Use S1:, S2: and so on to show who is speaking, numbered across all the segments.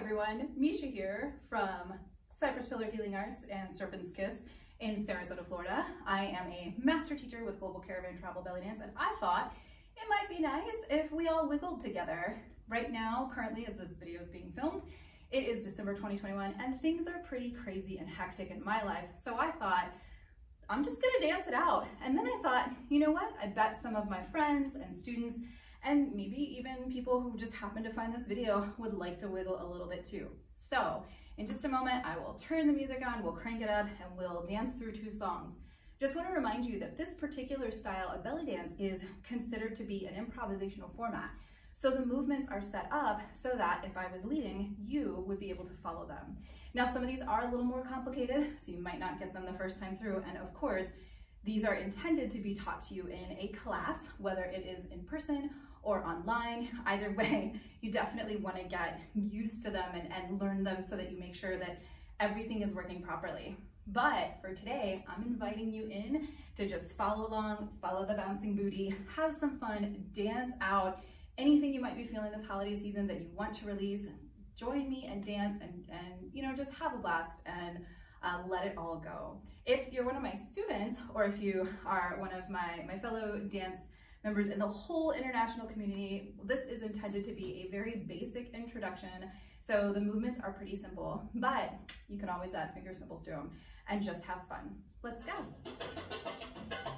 S1: everyone, Misha here from Cypress Pillar Healing Arts and Serpent's Kiss in Sarasota, Florida. I am a master teacher with Global Caravan Travel Belly Dance and I thought it might be nice if we all wiggled together. Right now, currently as this video is being filmed, it is December 2021 and things are pretty crazy and hectic in my life. So I thought, I'm just gonna dance it out. And then I thought, you know what? I bet some of my friends and students and maybe even people who just happen to find this video would like to wiggle a little bit too. So in just a moment, I will turn the music on, we'll crank it up, and we'll dance through two songs. Just want to remind you that this particular style of belly dance is considered to be an improvisational format. So the movements are set up so that if I was leading, you would be able to follow them. Now, some of these are a little more complicated, so you might not get them the first time through. And of course, these are intended to be taught to you in a class, whether it is in person or online. Either way, you definitely want to get used to them and, and learn them so that you make sure that everything is working properly. But for today, I'm inviting you in to just follow along, follow the bouncing booty, have some fun, dance out, anything you might be feeling this holiday season that you want to release, join me and dance and, and you know, just have a blast and uh, let it all go. If you're one of my students or if you are one of my, my fellow dance members in the whole international community. This is intended to be a very basic introduction. So the movements are pretty simple, but you can always add finger cymbals to them and just have fun. Let's go.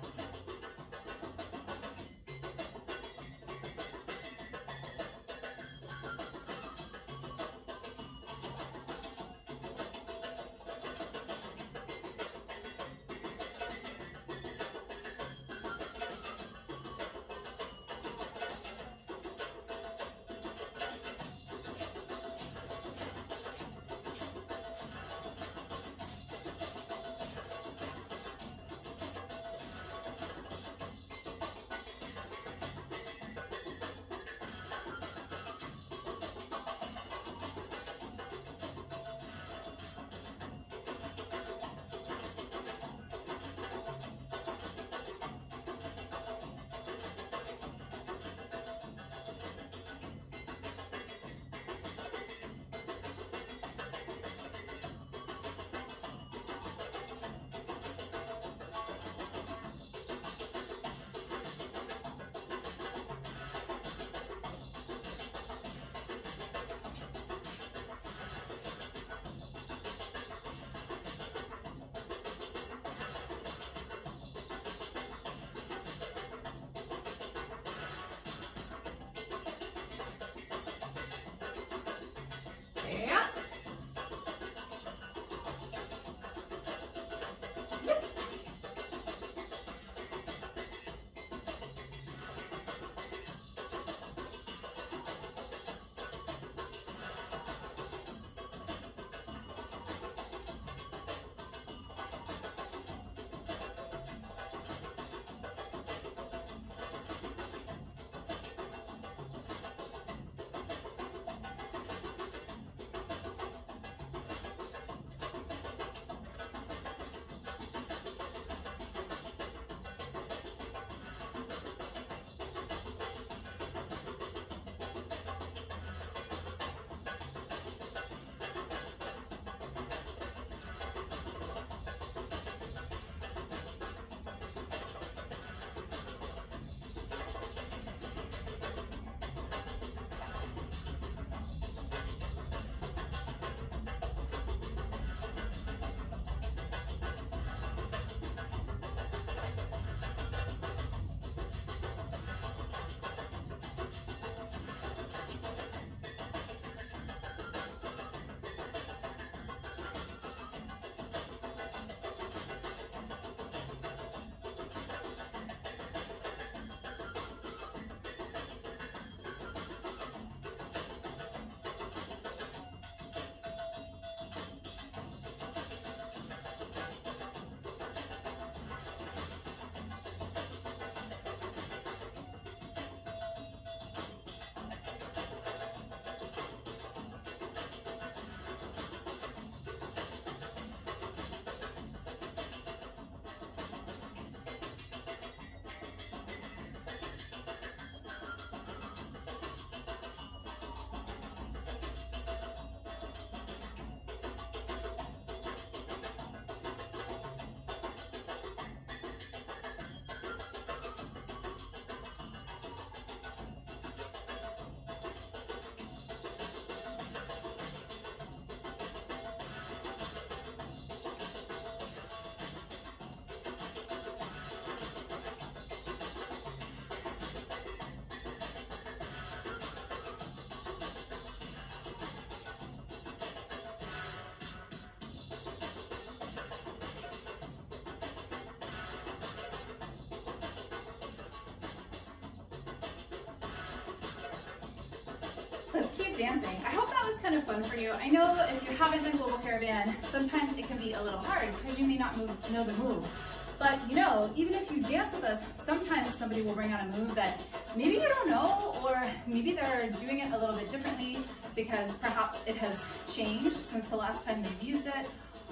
S1: Keep dancing. I hope that was kind of fun for you. I know if you haven't done Global Caravan, sometimes it can be a little hard because you may not move, know the moves. But you know, even if you dance with us, sometimes somebody will bring out a move that maybe you don't know, or maybe they're doing it a little bit differently because perhaps it has changed since the last time they've used it,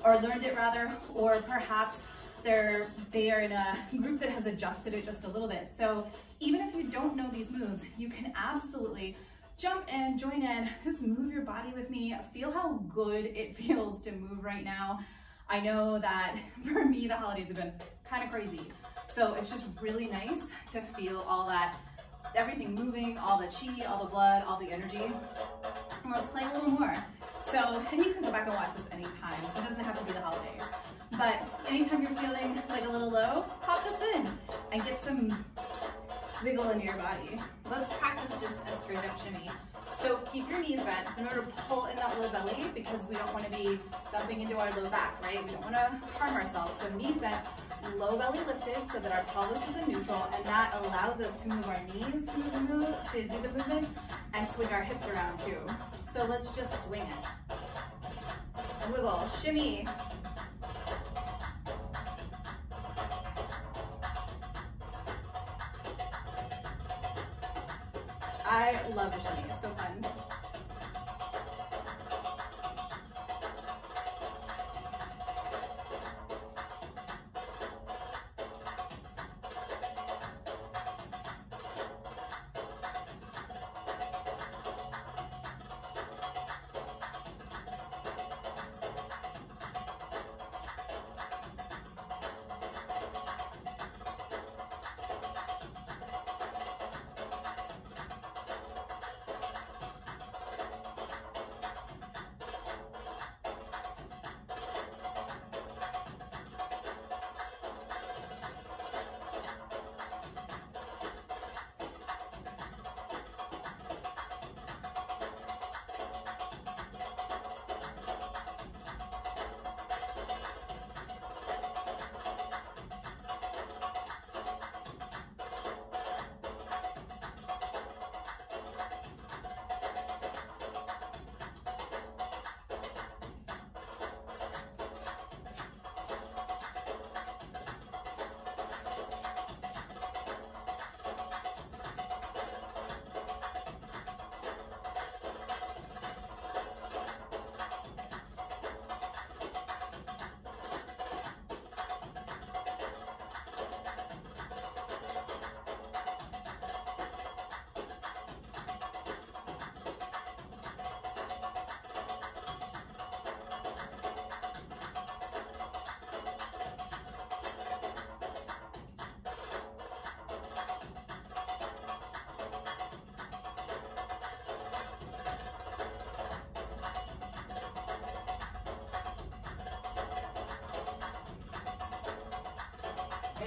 S1: or learned it rather, or perhaps they're they are in a group that has adjusted it just a little bit. So even if you don't know these moves, you can absolutely jump in, join in, just move your body with me. Feel how good it feels to move right now. I know that for me, the holidays have been kind of crazy. So it's just really nice to feel all that, everything moving, all the chi, all the blood, all the energy. Let's play a little more. So, and you can go back and watch this anytime, so it doesn't have to be the holidays. But anytime you're feeling like a little low, pop this in and get some wiggle into your body. Let's practice just a straight up shimmy. So keep your knees bent in order to pull in that low belly because we don't want to be dumping into our low back, right? We don't want to harm ourselves. So knees bent, low belly lifted so that our pelvis is in neutral and that allows us to move our knees to move, to do the movements and swing our hips around too. So let's just swing it. Wiggle, shimmy, I love shimmy. It's so fun.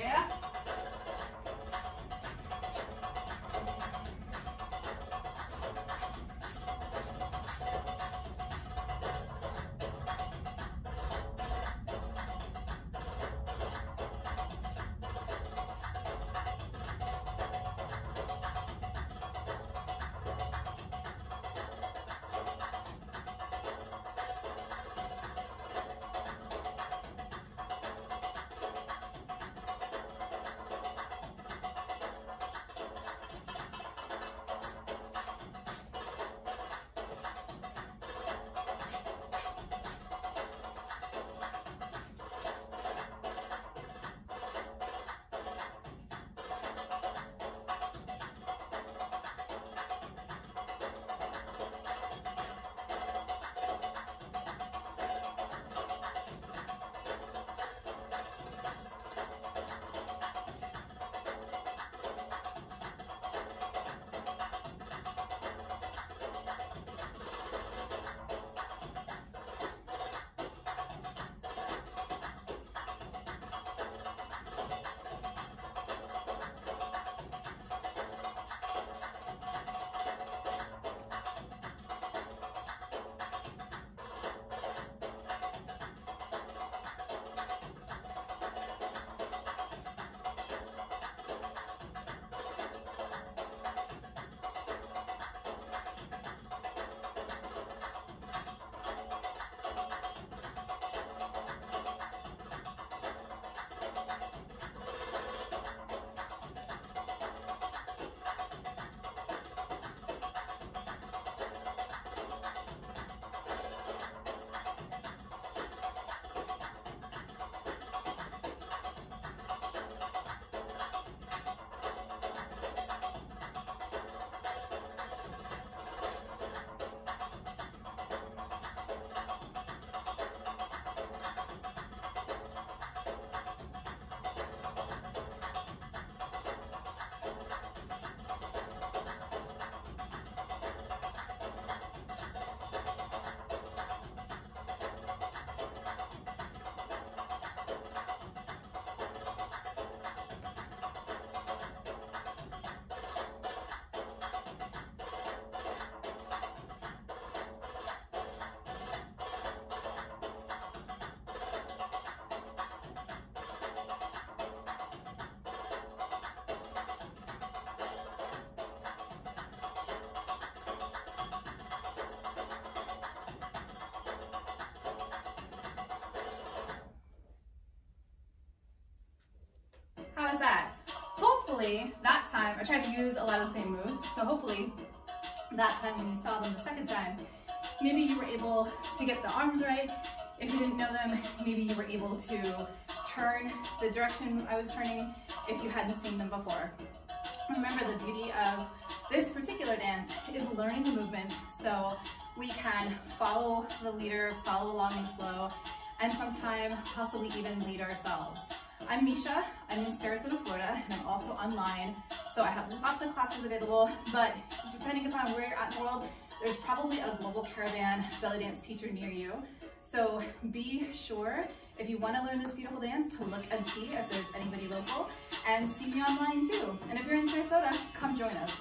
S1: Yeah. That? Hopefully that time, I tried to use a lot of the same moves, so hopefully that time when you saw them the second time, maybe you were able to get the arms right. If you didn't know them, maybe you were able to turn the direction I was turning if you hadn't seen them before. Remember the beauty of this particular dance is learning the movements so we can follow the leader, follow along in flow, and sometime possibly even lead ourselves. I'm Misha, I'm in Sarasota, Florida, and I'm also online. So I have lots of classes available, but depending upon where you're at in the world, there's probably a global caravan belly dance teacher near you. So be sure, if you wanna learn this beautiful dance, to look and see if there's anybody local, and see me online too. And if you're in Sarasota, come join us.